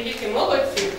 великі молодці.